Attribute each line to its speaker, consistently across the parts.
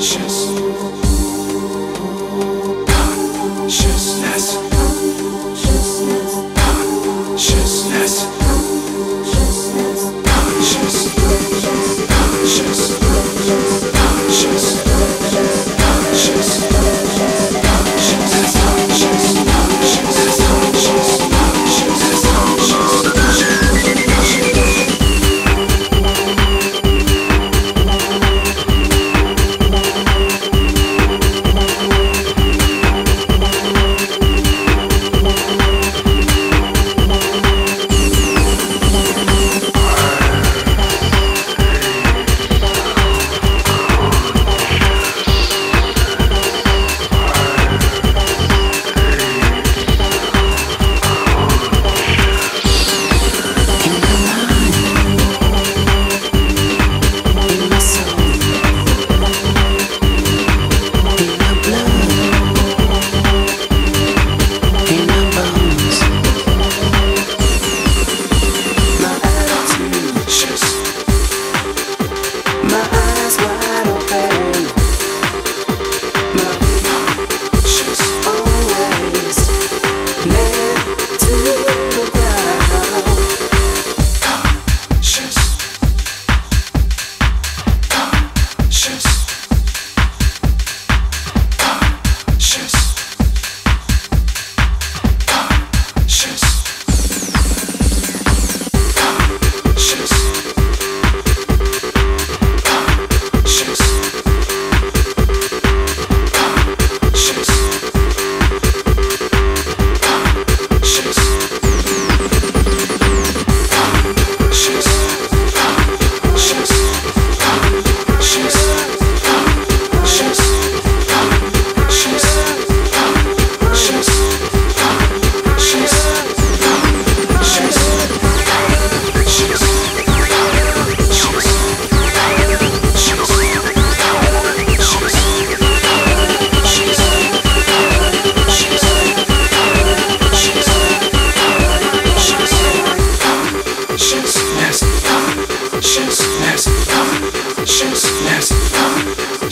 Speaker 1: just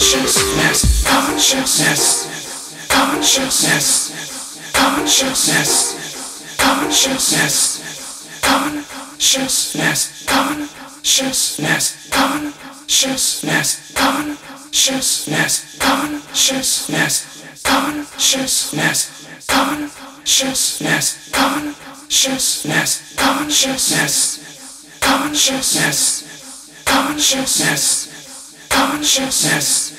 Speaker 1: consciousness, consciousness, consciousness, consciousness, consciousness, consciousness, consciousness, consciousness, consciousness, consciousness, consciousness, consciousness, consciousness, consciousness, consciousness, consciousness, consciousness,